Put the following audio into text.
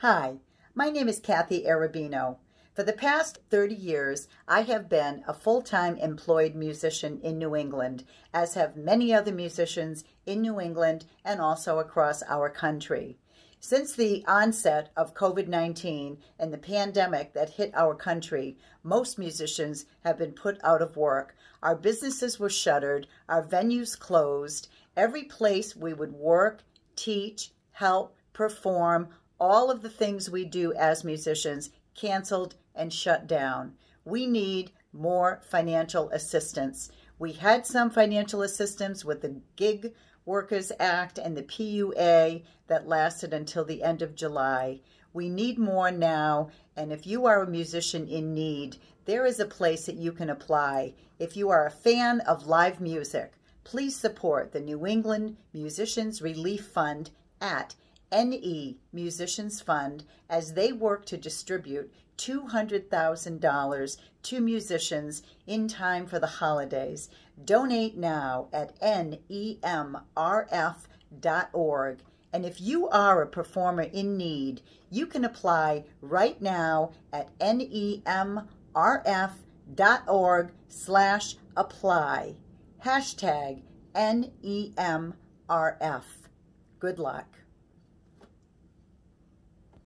Hi, my name is Kathy Earabino. For the past 30 years, I have been a full-time employed musician in New England, as have many other musicians in New England and also across our country. Since the onset of COVID-19 and the pandemic that hit our country, most musicians have been put out of work. Our businesses were shuttered, our venues closed, every place we would work, teach, help, perform, all of the things we do as musicians canceled and shut down. We need more financial assistance. We had some financial assistance with the Gig Workers Act and the PUA that lasted until the end of July. We need more now, and if you are a musician in need, there is a place that you can apply. If you are a fan of live music, please support the New England Musicians Relief Fund at NE Musicians Fund as they work to distribute $200,000 to musicians in time for the holidays. Donate now at nemrf.org. And if you are a performer in need, you can apply right now at nemrf.org slash apply. Hashtag NEMRF. Good luck.